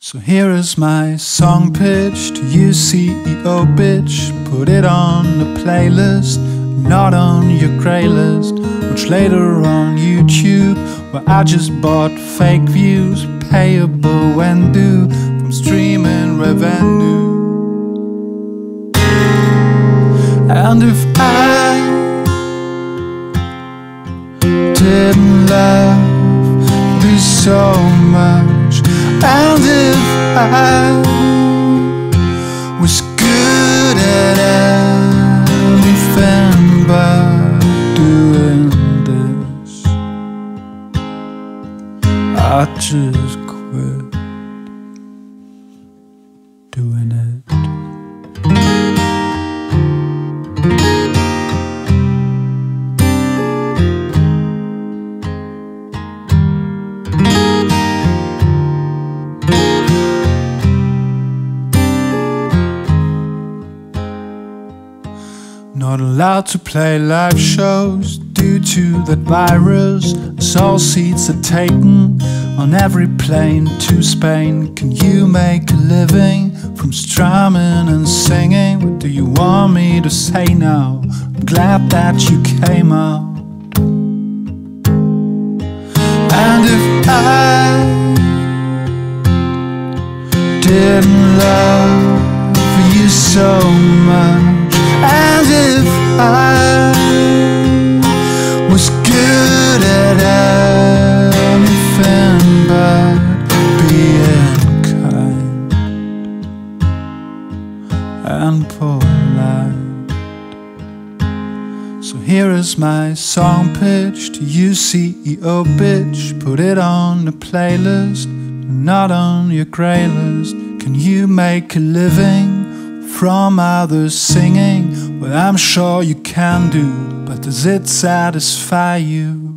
So here is my song pitch to you, CEO bitch. Put it on the playlist, not on your grey list. Which later on YouTube, where I just bought fake views, payable when due from streaming revenue. And if I didn't love you so much, I was good at anything but doing this, I just quit Not allowed to play live shows due to that virus. As all seats are taken on every plane to Spain. Can you make a living from strumming and singing? What do you want me to say now? I'm glad that you came out. And if I didn't love you so much, and if I was good at anything but being kind and polite. So here is my song pitch to you, CEO oh, bitch. Put it on the playlist, not on your grey list. Can you make a living from others singing? Well, I'm sure you can do, but does it satisfy you?